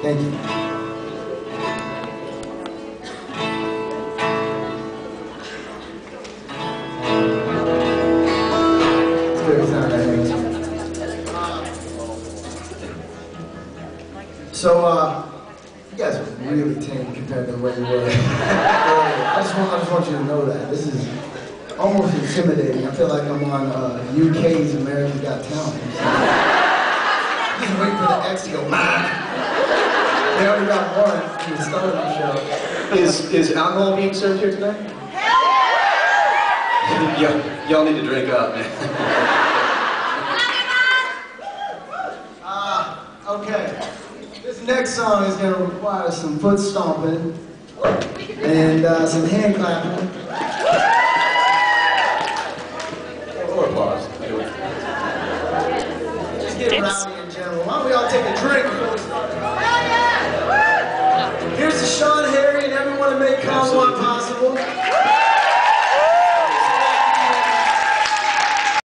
Thank you. So, uh, you guys are really tame compared to the way you were. I just want, I just want you to know that. This is almost intimidating. I feel like I'm on uh, UK's American Got Talent. Just wait for the X to go, man. They already got one the start of the show. Is, is alcohol being served here tonight? y'all, y'all need to drink up, man. Ah, okay. This next song is going to require some foot stomping and uh, some hand clapping. Just get rowdy in general. Why don't we all take a drink Here's to Sean, Harry, and everyone to make Con1 possible.